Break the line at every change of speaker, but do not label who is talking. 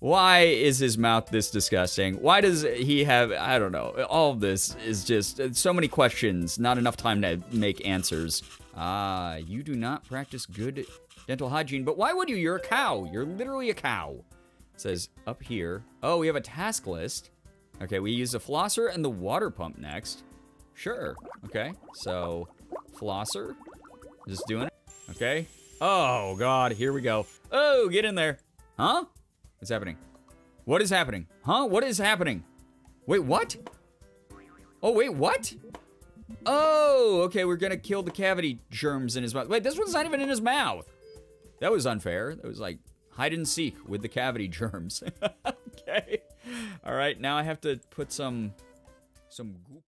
Why is his mouth this disgusting? Why does he have, I don't know, all of this is just so many questions, not enough time to make answers. Ah, you do not practice good dental hygiene, but why would you? You're a cow. You're literally a cow. It says up here. Oh, we have a task list. Okay, we use the flosser and the water pump next. Sure. Okay, so flosser. Just doing it. Okay. Oh, God, here we go. Oh, get in there. Huh? What's happening? What is happening? Huh? What is happening? Wait, what? Oh, wait, what? Oh, okay, we're gonna kill the cavity germs in his mouth. Wait, this one's not even in his mouth. That was unfair. That was like hide and seek with the cavity germs. okay. All right, now I have to put some some goop